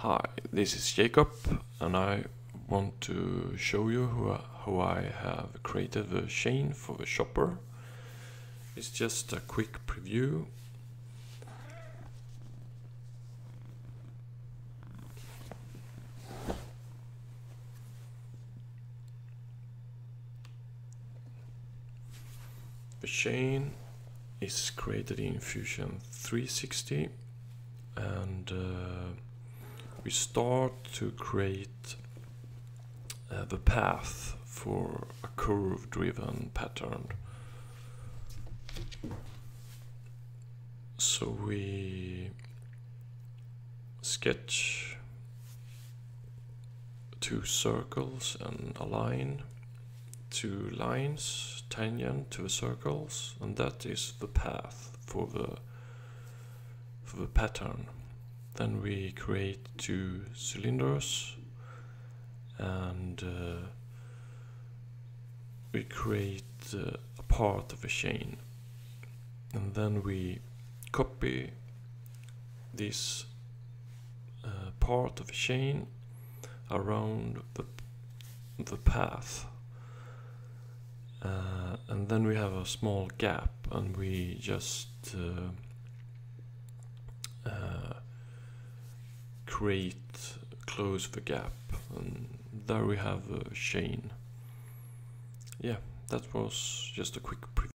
Hi, this is Jakob and I want to show you how, I have created the chain for the chopper. It's just a quick preview. The chain is created in Fusion 360 and uh, we start to create uh, the path for a curve driven pattern. So we sketch two circles and a line, two lines tangent to the circles, and that is the path for the for the pattern. Then we create two cylinders and uh, we create uh, a part of a chain. And then we copy this uh, part of a chain around the, the path. Uh, and then we have a small gap and we just uh, uh, create close the gap and there we have uh, a chain yeah that was just a quick preview